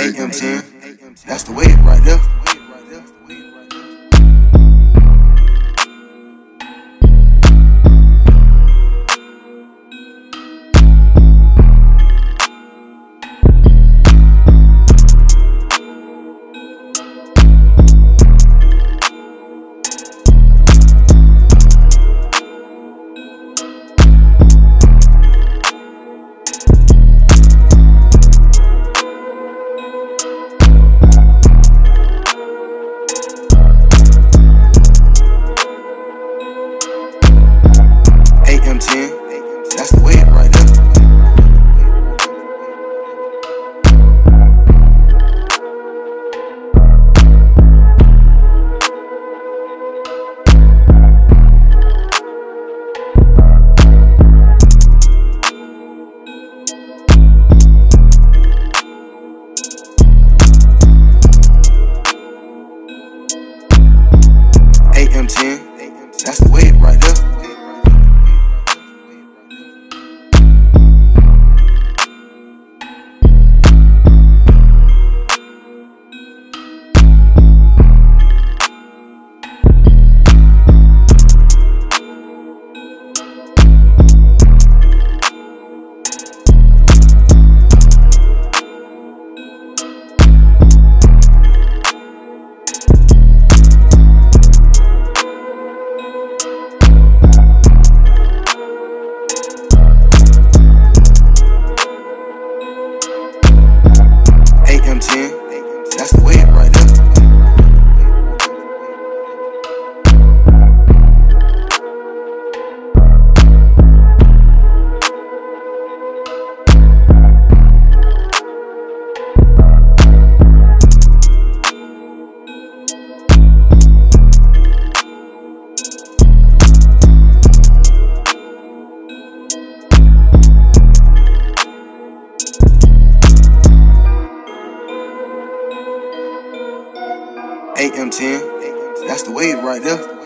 AM10, that's the wave right there. AM10, that's the wave right there. AM10, AM10, that's the wave right there.